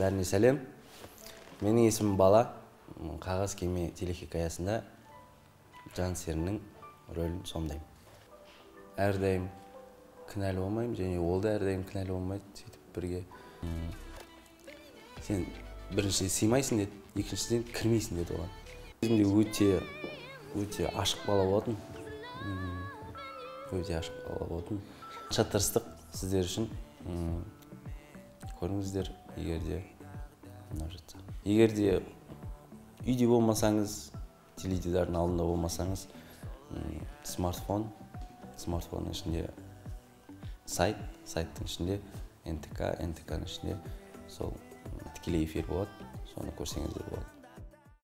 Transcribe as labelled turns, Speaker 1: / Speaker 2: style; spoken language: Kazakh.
Speaker 1: бәріне сәлем. Менің есімім бала. Қағаз кеме телехикаясында жан серінің рөлін сомдаймын. Әрдайым кінәлі болмаймын және ол да әрдайым кінәлі болмайды сөйтіп бірге. Сен бірінші сыймайсың деді екіншіден кірмейсің деді оған. Кезімде өте өте ашық бала болатын. Өте ашық бала болатын. Қанша тырыстық сіздер үшін көріңіздер егер де егер де үйде болмасаңыз теледидардың алдында болмасаңыз смартфон смартфонның ішінде сайт сайттың ішінде нтк нтк-ның ішінде сол тікелей эфир болады соны көрсеңіздер болады.